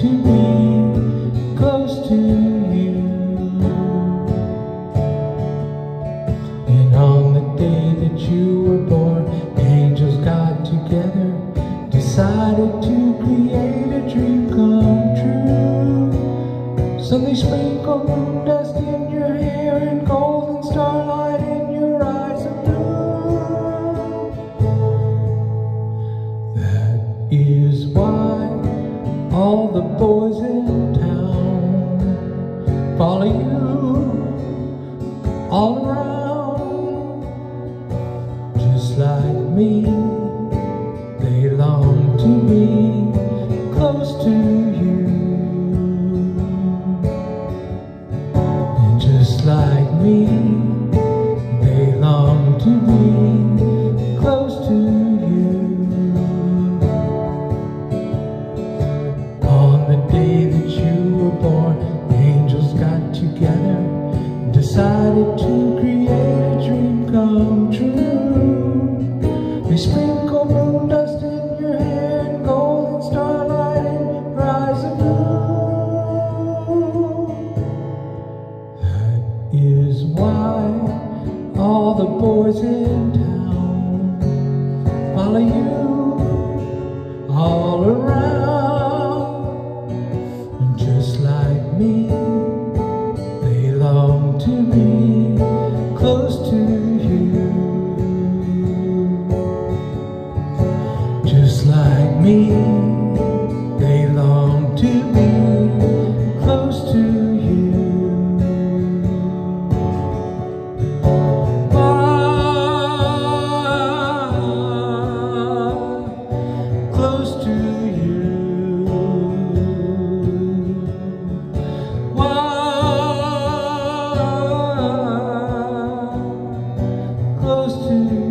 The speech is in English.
to be close to you. And on the day that you were born, angels got together, decided to create a dream come true. So they sprinkled moon dust in your hair and golden starlight in your eyes all the boys in town follow you all around. Just like me, they long to be close to you. And just like me, all the boys in town follow you all around. And just like me, they long to be close to you. Just like me, close to you.